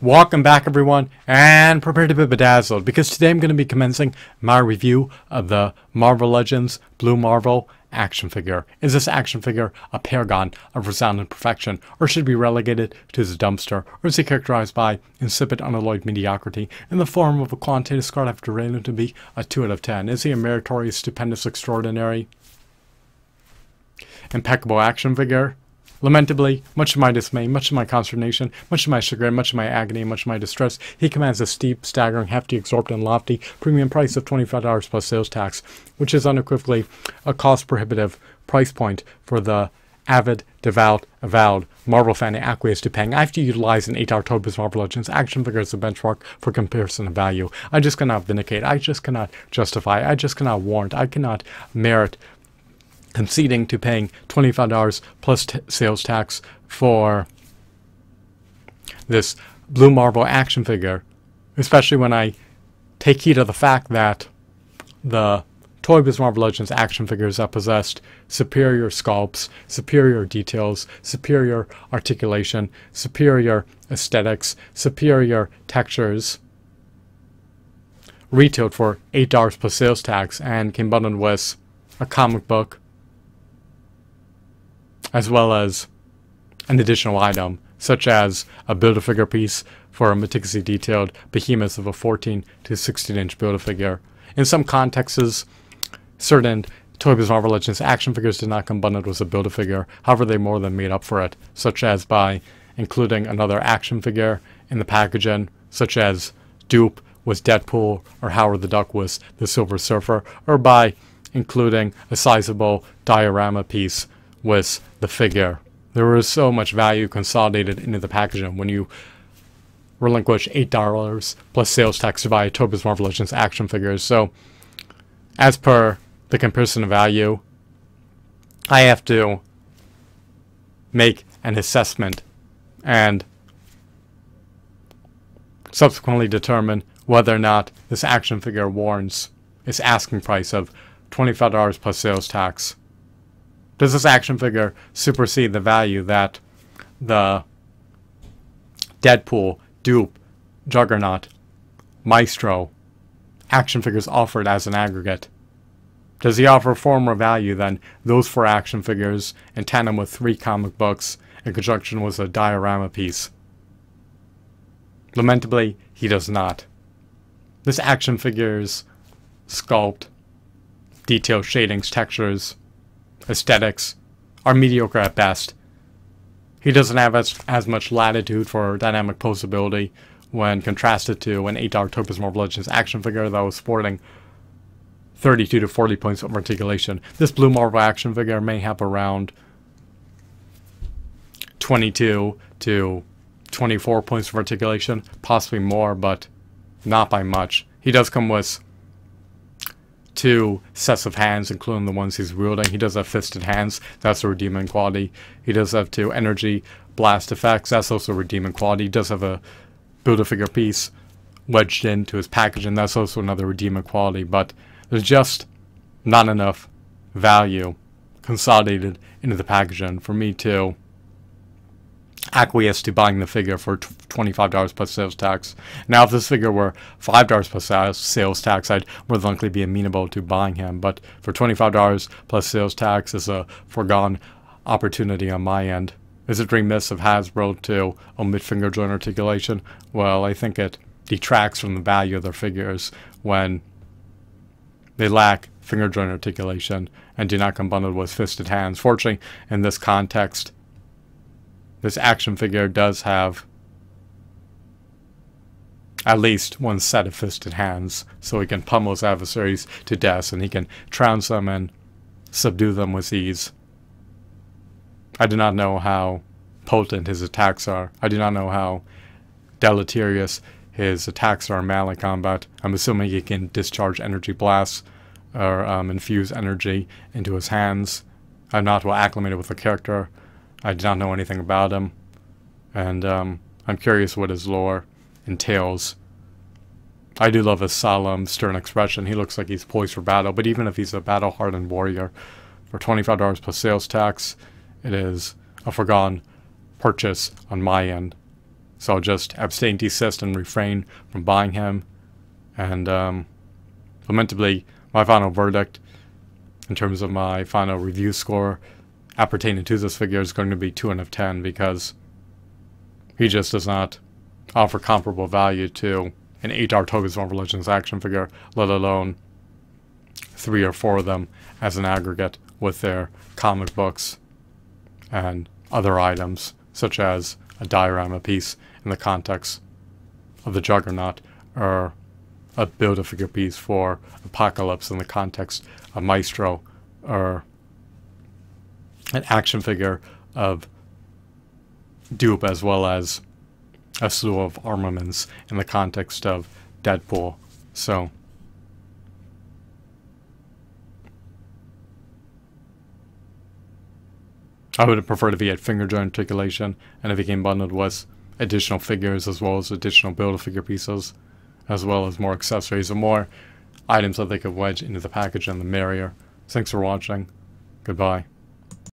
Welcome back everyone and prepare to be bedazzled because today I'm going to be commencing my review of the Marvel Legends Blue Marvel action figure. Is this action figure a paragon of resounding perfection or should be relegated to the dumpster or is he characterized by insipid unalloyed mediocrity in the form of a quantitative score after rating to be a 2 out of 10? Is he a meritorious, stupendous, extraordinary, impeccable action figure? Lamentably, much to my dismay, much to my consternation, much to my chagrin, much to my agony, much to my distress, he commands a steep, staggering, hefty, exorbitant, lofty premium price of $25 plus sales tax, which is unequivocally a cost-prohibitive price point for the avid, devout, avowed Marvel fan acquiesced to paying. I have to utilize an 8-hour Toy Biz Marvel Legends action figure as a benchmark for comparison of value. I just cannot vindicate. I just cannot justify. I just cannot warrant. I cannot merit conceding to paying $25 plus sales tax for this Blue Marvel action figure, especially when I take heed of the fact that the Toy Biz Marvel Legends action figures that possessed superior sculpts, superior details, superior articulation, superior aesthetics, superior textures, retailed for $8 plus sales tax and came bundled with a comic book, as well as an additional item, such as a Build-A-Figure piece for a meticulously detailed behemoth of a 14 to 16 inch Build-A-Figure. In some contexts, certain Toy Biz Marvel Legends action figures did not come bundled with a Build-A-Figure, however they more than made up for it, such as by including another action figure in the packaging, such as Doop was Deadpool or Howard the Duck was the Silver Surfer, or by including a sizable diorama piece was the figure. There was so much value consolidated into the packaging when you relinquish $8 plus sales tax to buy Toy Biz Marvel Legends action figures. So, as per the comparison of value, I have to make an assessment and subsequently determine whether or not this action figure warrants its asking price of $25 plus sales tax. Does this action figure supersede the value that the Deadpool, Doop, Juggernaut, Maestro action figures offered as an aggregate? Does he offer far more value than those four action figures in tandem with three comic books in conjunction with a diorama piece? Lamentably, he does not. This action figure's sculpt, detail shadings, textures, aesthetics are mediocre at best. He doesn't have as, as much latitude for dynamic posability when contrasted to an 8-hour Toy Biz Marvel Legends action figure that was sporting 32 to 40 points of articulation. This Blue Marvel action figure may have around 22 to 24 points of articulation, possibly more, but not by much. He does come with two sets of hands, including the ones he's wielding. He does have fisted hands. That's a redeeming quality. He does have two energy blast effects. That's also a redeeming quality. He does have a Build-A-Figure piece wedged into his package, and that's also another redeeming quality. But there's just not enough value consolidated into the packaging for me to acquiesce to buying the figure for $25 plus sales tax. Now, if this figure were $5 plus sales tax, I'd more than likely be amenable to buying him. But for $25 plus sales tax is a foregone opportunity on my end. Is it remiss of Hasbro to omit finger joint articulation? Well, I think it detracts from the value of their figures when they lack finger joint articulation and do not come bundled with fisted hands. Fortunately, in this context, this action figure does have at least one set of fisted hands, so he can pummel his adversaries to death and he can trounce them and subdue them with ease. I do not know how potent his attacks are. I do not know how deleterious his attacks are in melee combat. I'm assuming he can discharge energy blasts or um, infuse energy into his hands. I'm not well acclimated with the character. I do not know anything about him, and um, I'm curious what his lore entails. I do love his solemn, stern expression. He looks like he's poised for battle, but even if he's a battle-hardened warrior, for $25 plus sales tax, it is a foregone purchase on my end. So I'll just abstain, desist, and refrain from buying him. And um, lamentably, my final verdict in terms of my final review score appertaining to this figure is going to be 2 out of 10 because he just does not offer comparable value to an 8 Toy Biz Marvel Legends action figure, let alone three or four of them as an aggregate with their comic books and other items, such as a diorama piece in the context of the Juggernaut, or a Build-A-Figure piece for Apocalypse in the context of Maestro, or an action figure of Doop as well as a slew of armaments in the context of Deadpool. So, I would have preferred if he had finger joint articulation and if he came bundled with additional figures as well as additional Build-A-Figure pieces, as well as more accessories and more items that they could wedge into the package and the merrier. Thanks for watching. Goodbye.